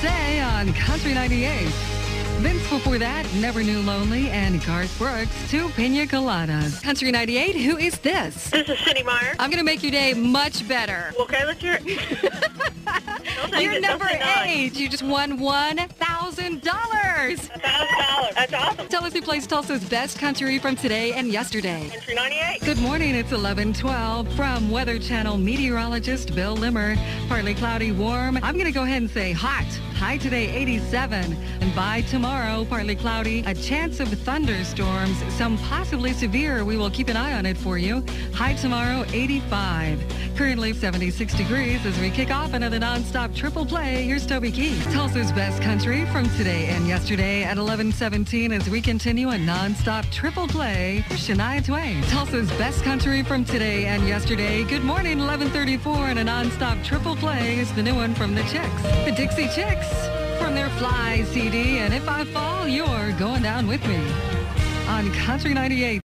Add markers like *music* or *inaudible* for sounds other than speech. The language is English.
Say on Country 98. Vince before that, Never Knew Lonely, and Garth Brooks, two pina coladas. Country 98, who is this? This is Cindy Meyer. I'm going to make your day much better. Okay, let's hear it. *laughs* You're number eight. You just won $1,000. A thousand dollars. That's awesome. Tell us who plays Tulsa's best country from today and yesterday. Country 98. Good morning. It's 1112 from Weather Channel meteorologist Bill Limmer. Partly cloudy, warm. I'm going to go ahead and say hot. High today, 87. And by tomorrow, partly cloudy. A chance of thunderstorms, some possibly severe. We will keep an eye on it for you. High tomorrow, 85. Currently 76 degrees as we kick off another nonstop triple play. Here's Toby Keith. Tulsa's best country from today and yesterday at 1117 as we continue a nonstop triple play Shania Twain. Tulsa's best country from today and yesterday. Good morning, 1134 and a nonstop triple play is the new one from the Chicks. The Dixie Chicks from their Fly CD. And if I fall, you're going down with me on Country 98.